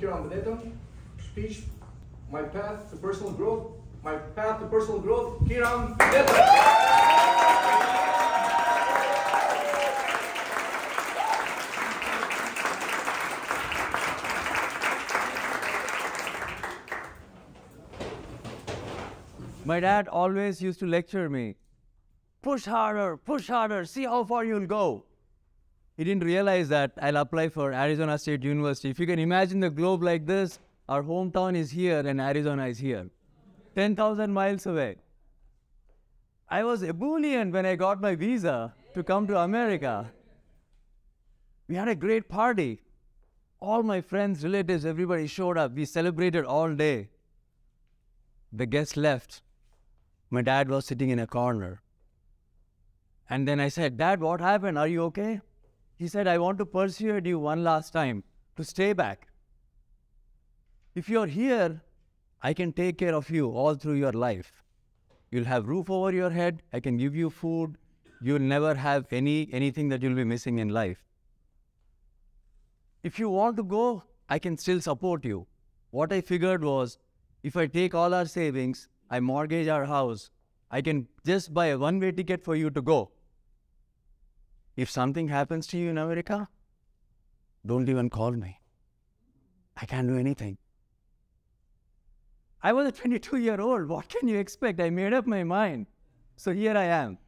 Kiran Vedantam. Speech, My Path to Personal Growth. My Path to Personal Growth, Kiran Vedantam. My dad always used to lecture me push harder, push harder, see how far you'll go. He didn't realize that I'll apply for Arizona State University. If you can imagine the globe like this, our hometown is here and Arizona is here, 10,000 miles away. I was ebullient when I got my visa to come to America. We had a great party. All my friends, relatives, everybody showed up. We celebrated all day. The guests left. My dad was sitting in a corner. And then I said, Dad, what happened? Are you okay? He said, I want to persuade you one last time to stay back. If you're here, I can take care of you all through your life. You'll have roof over your head, I can give you food, you'll never have any anything that you'll be missing in life. If you want to go, I can still support you. What I figured was if I take all our savings, I mortgage our house, I can just buy a one way ticket for you to go. If something happens to you in America, don't even call me. I can't do anything. I was a 22 year old. What can you expect? I made up my mind. So here I am.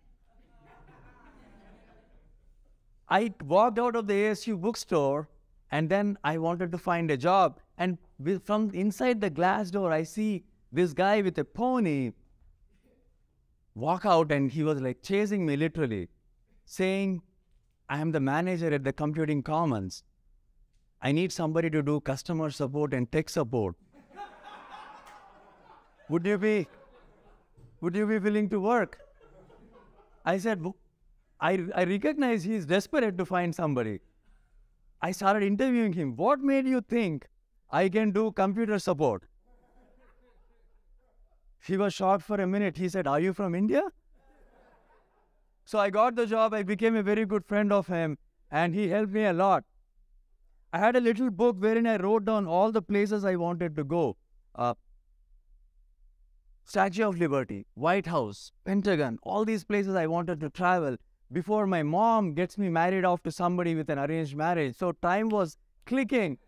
I walked out of the ASU bookstore and then I wanted to find a job. And from inside the glass door, I see this guy with a pony walk out and he was like chasing me literally, saying, I am the manager at the Computing Commons. I need somebody to do customer support and tech support. would you be would you be willing to work? I said, I, I recognize he is desperate to find somebody. I started interviewing him. What made you think I can do computer support? He was shocked for a minute. He said, Are you from India? So I got the job. I became a very good friend of him, and he helped me a lot. I had a little book wherein I wrote down all the places I wanted to go. Uh, Statue of Liberty, White House, Pentagon, all these places I wanted to travel before my mom gets me married off to somebody with an arranged marriage. So time was clicking.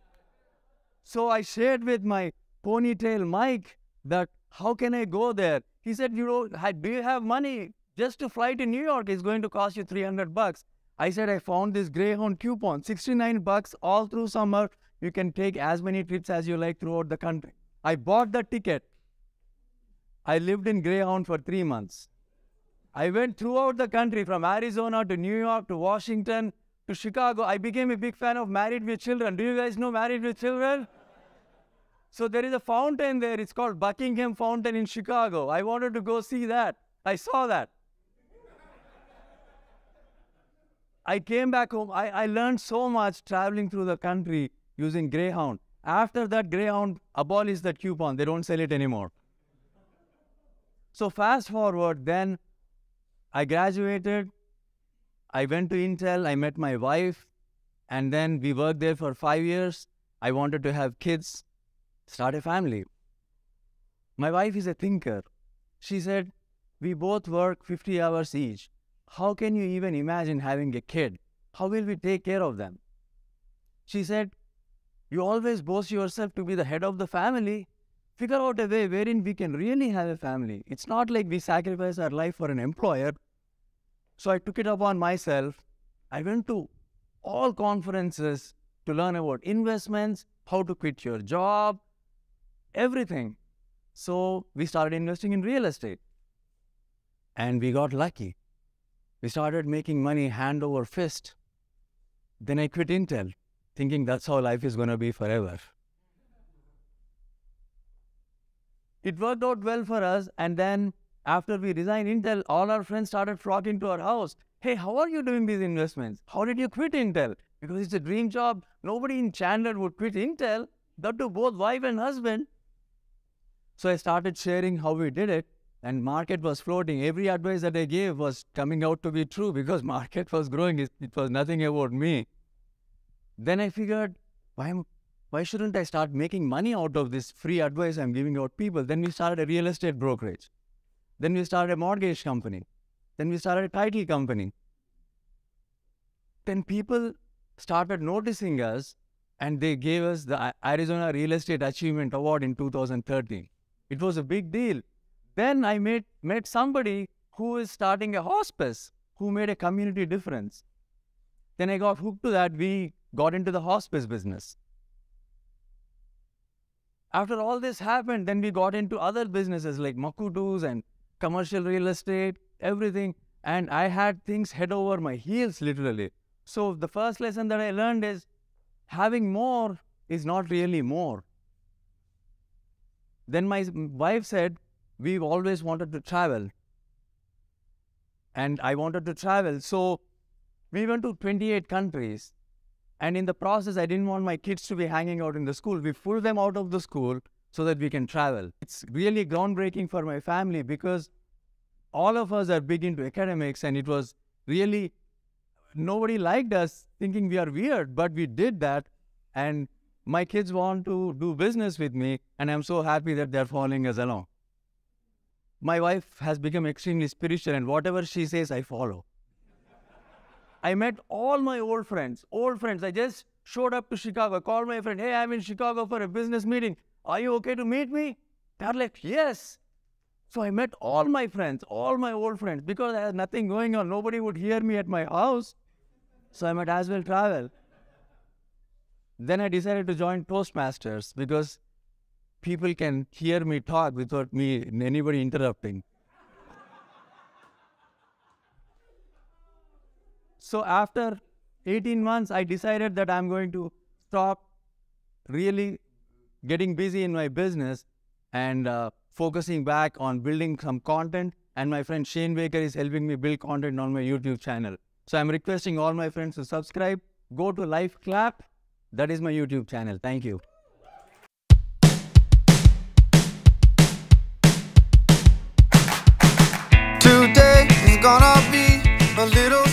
So I shared with my ponytail Mike that how can I go there? He said, you know, do you have money? Just to fly to New York is going to cost you 300 bucks. I said, I found this Greyhound coupon, 69 bucks all through summer. You can take as many trips as you like throughout the country. I bought the ticket. I lived in Greyhound for three months. I went throughout the country from Arizona to New York to Washington to Chicago. I became a big fan of Married with Children. Do you guys know Married with Children? So there is a fountain there. It's called Buckingham Fountain in Chicago. I wanted to go see that. I saw that. I came back home. I, I learned so much traveling through the country using Greyhound. After that, Greyhound abolished that coupon. They don't sell it anymore. So fast forward, then I graduated. I went to Intel. I met my wife, and then we worked there for five years. I wanted to have kids, start a family. My wife is a thinker. She said, We both work 50 hours each. How can you even imagine having a kid? How will we take care of them? She said, You always boast yourself to be the head of the family. Figure out a way wherein we can really have a family. It's not like we sacrifice our life for an employer. So I took it upon myself. I went to all conferences to learn about investments, how to quit your job, everything. So we started investing in real estate. And we got lucky. We started making money hand over fist. Then I quit Intel, thinking that's how life is going to be forever. It worked out well for us, and then after we resigned Intel, all our friends started flocking to our house. Hey, how are you doing these investments? How did you quit Intel? Because it's a dream job. Nobody in Chandler would quit Intel, that to both wife and husband. So I started sharing how we did it, and market was floating. Every advice that I gave was coming out to be true because market was growing. It, it was nothing about me. Then I figured, why why shouldn't I start making money out of this free advice I'm giving out people? Then we started a real estate brokerage. Then we started a mortgage company. Then we started a title company. Then people started noticing us and they gave us the Arizona Real Estate Achievement Award in 2013. It was a big deal. Then I met, met somebody who is starting a hospice, who made a community difference. Then I got hooked to that. We got into the hospice business. After all this happened, then we got into other businesses like Makutus and commercial real estate, everything. And I had things head over my heels, literally. So the first lesson that I learned is having more is not really more. Then my wife said, We've always wanted to travel. And I wanted to travel. So we went to 28 countries. And in the process, I didn't want my kids to be hanging out in the school. We pulled them out of the school so that we can travel. It's really groundbreaking for my family because all of us are big into academics and it was really nobody liked us thinking we are weird, but we did that. And my kids want to do business with me, and I'm so happy that they're following us along. My wife has become extremely spiritual, and whatever she says, I follow. I met all my old friends, old friends. I just showed up to Chicago, called my friend, hey, I'm in Chicago for a business meeting. Are you okay to meet me? They're like, yes. So I met all my friends, all my old friends, because I had nothing going on. Nobody would hear me at my house. So I might as well travel. Then I decided to join Toastmasters because people can hear me talk without me anybody interrupting. so after 18 months, I decided that I'm going to stop really getting busy in my business and uh, focusing back on building some content. And my friend Shane Baker is helping me build content on my YouTube channel. So I'm requesting all my friends to subscribe. Go to Life Clap. That is my YouTube channel. Thank you. gonna be a little